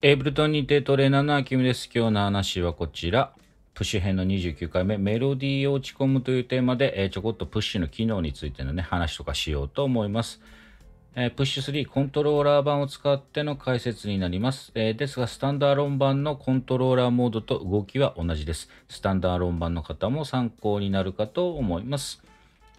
エイブルトン認定トレーナーのアキムです。今日の話はこちら。プッシュ編の29回目、メロディーを打ち込むというテーマで、えーちょこっとプッシュの機能についてのね、話とかしようと思います。えープッシュ3コントローラー版を使っての解説になります。えーですが、スタンダーロン版のコントローラーモードと動きは同じです。スタンダーロン版の方も参考になるかと思います。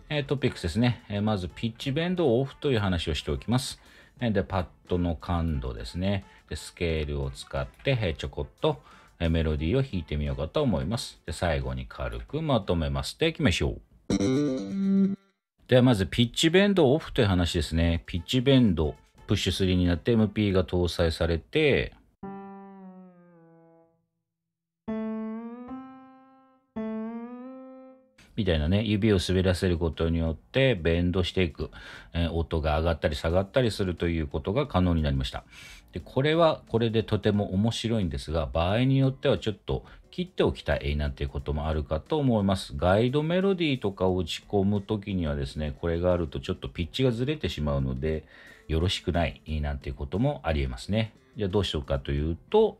えトピックスですね、えまず、ピッチベンドをオフという話をしておきます。で、パッドの感度ですね。で、スケールを使って、ちょこっと、メロディーを弾いてみようかと思います。で、最後に軽くまとめます。で、いきましょう。では、まず、ピッチベンドオフという話ですね。ピッチベンド、プッシュ3になって MP が搭載されて、みたいなね、指を滑らせることによって、ベンドしていく、えー音が上がったり下がったりするということが可能になりました。で、これはこれでとても面白いんですが、場合によってはちょっと切っておきたいなんていうこともあるかと思います。ガイドメロディーとかを打ち込むときにはですね、これがあるとちょっとピッチがずれてしまうので、よろしくないなんていうこともありえますね。じゃあどうしようかというと、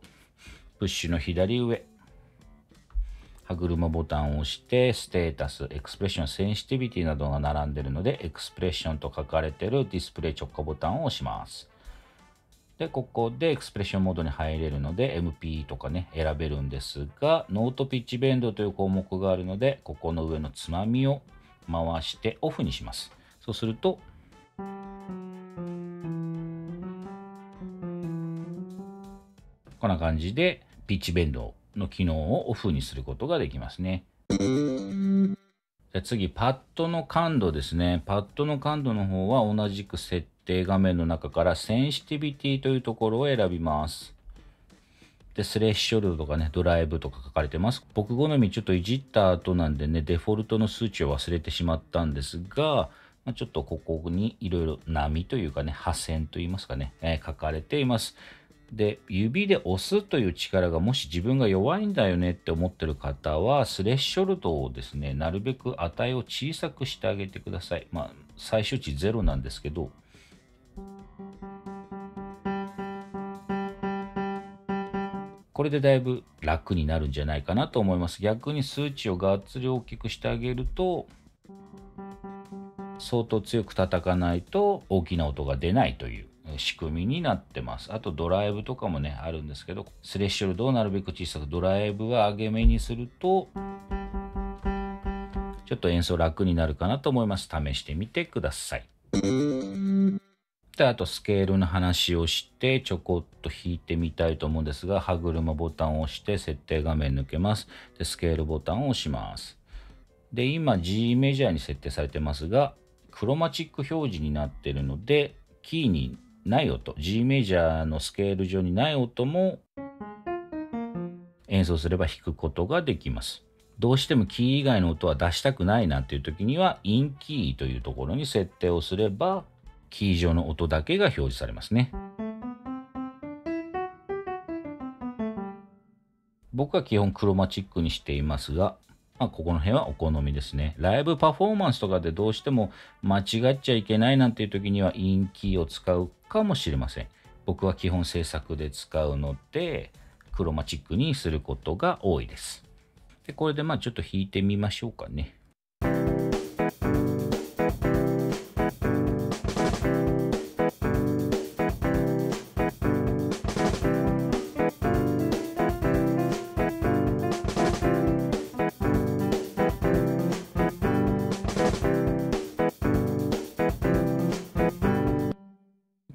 プッシュの左上、歯車ボタンを押して、ステータス、エクスプレッション、センシティビティなどが並んでいるので、エクスプレッションと書かれているディスプレイ直下ボタンを押します。で、ここでエクスプレッションモードに入れるので、 MPE とかね、選べるんですが、ノートピッチベンドという項目があるので、ここの上のつまみを回してオフにします。そうすると、こんな感じで、ピッチベンドをの機能をオフにすることができますね。じゃ次、パッドの感度ですね。パッドの感度の方は同じく設定画面の中からセンシティビティというところを選びます。で、スレッショルドとかね、ドライブとか書かれてます。僕好みちょっといじった後なんでね、デフォルトの数値を忘れてしまったんですが、まあちょっとここにいろいろ波というかね、破線といいますかね、えー書かれています。で、指で押すという力がもし自分が弱いんだよねって思ってる方は、スレッショルドをですね、なるべく値を小さくしてあげてください。まあ、最終値ゼロなんですけど、これでだいぶ楽になるんじゃないかなと思います。逆に数値をがっつり大きくしてあげると、相当強く叩かないと大きな音が出ないという仕組みになってます。あとドライブとかもね、あるんですけど、スレッショルドをなるべく小さく、ドライブは上げ目にすると、ちょっと演奏楽になるかなと思います。試してみてください。で、あとスケールの話をして、ちょこっと弾いてみたいと思うんですが、歯車ボタンを押して設定画面抜けます。で、スケールボタンを押します。で、今 G メジャーに設定されてますが、クロマチック表示になってるので、キーにない音、G メジャーのスケール上にない音も演奏すれば弾くことができます。どうしてもキー以外の音は出したくないなんていう時には、インキーというところに設定をすれば、キー上の音だけが表示されますね。僕は基本クロマチックにしていますが、まあ、ここの辺はお好みですね。ライブパフォーマンスとかでどうしても間違っちゃいけないなんていう時にはインキーを使うかもしれません。僕は基本制作で使うので、クロマチックにすることが多いです。で、これでまあちょっと弾いてみましょうかね。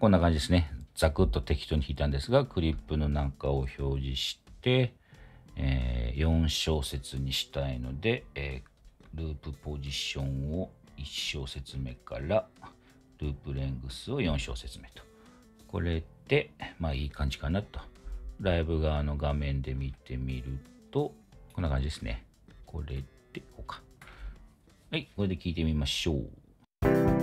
こんな感じですね。ザクッと適当に弾いたんですが、クリップのなんかを表示して、えー4小節にしたいので、えーループポジションを1小節目から、ループレングスを4小節目と。これで、まあいい感じかなと。ライブ側の画面で見てみると、こんな感じですね。これで、こうか。はい、これで聞いてみましょう。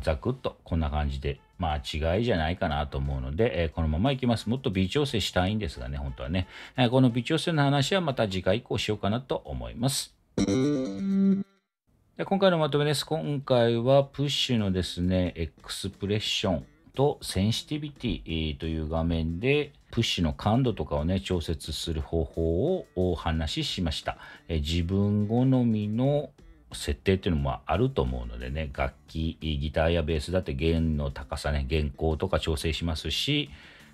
ざくっとこんな感じで、まあ、違いじゃないかなと思うので、えーこのままいきます。もっと微調整したいんですがね、本当はね。えーこの微調整の話はまた次回以降しようかなと思います。で今回のまとめです。今回はプッシュのですね、エクスプレッションとセンシティビティという画面でプッシュの感度とかをね、調節する方法をお話ししました。え自分好みの設定っていうのもあると思うのでね、楽器、ギターやベースだって弦の高さね、弦高とか調整しますし、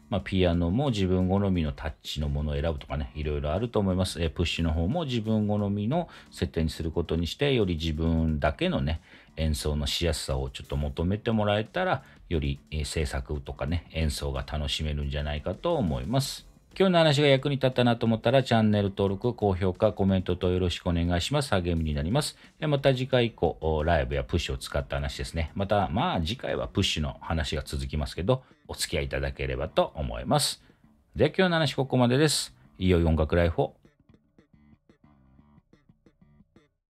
まあ、ピアノも自分好みのタッチのものを選ぶとかね、いろいろあると思います。えプッシュの方も自分好みの設定にすることにして、より自分だけのね、演奏のしやすさをちょっと求めてもらえたら、より制作とかね、演奏が楽しめるんじゃないかと思います。今日の話が役に立ったなと思ったらチャンネル登録、高評価、コメントとよろしくお願いします。励みになります。また次回以降、ライブやプッシュを使った話ですね。また、まあ次回はプッシュの話が続きますけど、お付き合いいただければと思います。では今日の話ここまでです。いよいよ音楽ライフを